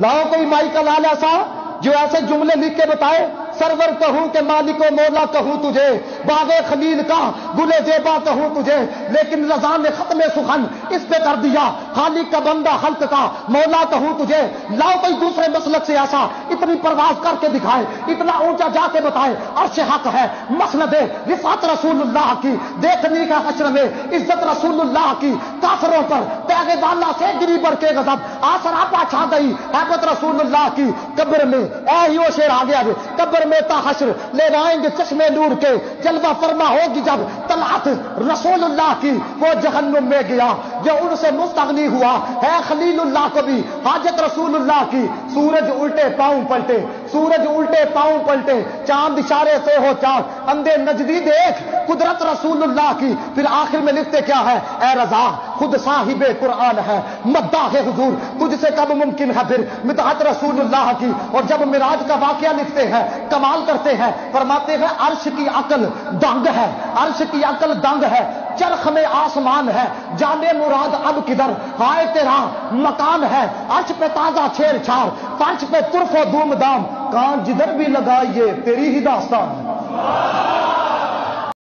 لاؤ کوئی مائی کا لال ایسا جو ایسے جملے لکھ کے بتائے، سرور کہوں کہ مالک و مولا کہوں تجھے، باغ خلیل کا گلے زیبا کہوں تجھے، لیکن رضا نے ختم سخن اس پہ کر دیا، خالق کا بندہ خلق کا مولا کہوں تجھے لاؤ کوئی دوسرے مسلک سے ایسا اتنی پرواز کر کے دکھائے، اتنا اونچا جا کے بتائے، عرش حق ہے، مسند رفات رسول اللہ کی، دیکھنے کا حشر میں عزت رسول اللہ کی، کافروں پر آگے والا سے گری بڑھ کے غضب۔ آسر آپ چھا گئی حیبت رسول اللہ کی قبر میں اے ہی وہ شیر آ گیا قبر میں تا حشر لے آئیں گے چشمے نور کے۔ جلوہ فرما ہوگی جب طلعت رسول اللہ کی وہ جہنم میں گیا۔ جو ان سے مستغنی ہوا ہے خلیل اللہ کو بھی، حاجت رسول اللہ کی۔ سورج الٹے پاؤں پلٹے، سورج الٹے پاؤں پلٹے۔ چاند اشارے سے ہو چاند اندے نجدی دیکھ، قدرت رسول اللہ کی۔ پھر آخر میں لکھتے کیا ہے؟ اے رضا، خود صاحب قرآن ہے۔ مداح حضور، تجھ سے کب ممکن ہے پھر؟ متحت رسول اللہ کی۔ اور جب مراج کا واقعہ لکھتے ہیں، کمال کرتے ہیں، فرماتے ہیں، عرش کی عقل دنگ ہے۔ عرش کی عقل دنگ ہے۔ چرخ میں آسمان ہے جانے مراد اب کدھر؟ ہائے تیرا، مکان ہے، عرش پہ تازہ چھیڑ چھاڑ پنچ پہ ترف و دوم دام، کان جدھر بھی لگائیے تیری ہی داستان